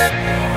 it.